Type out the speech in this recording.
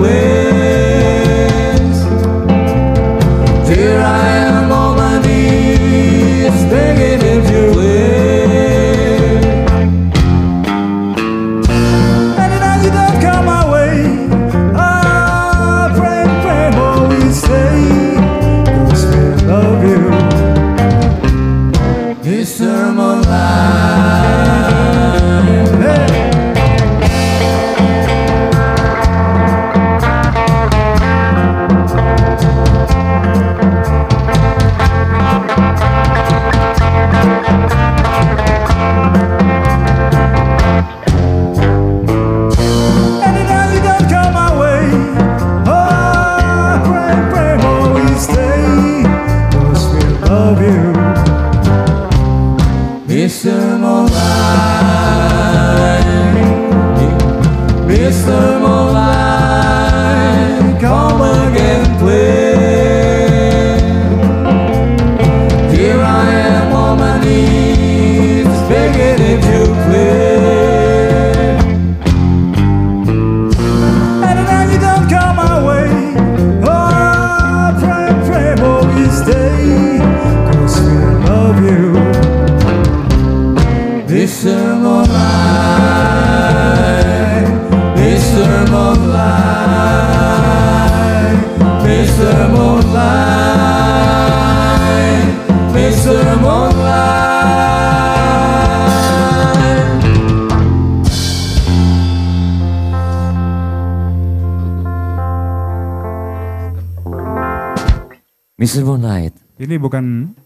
way. Mr. Moonlight, Ini bukan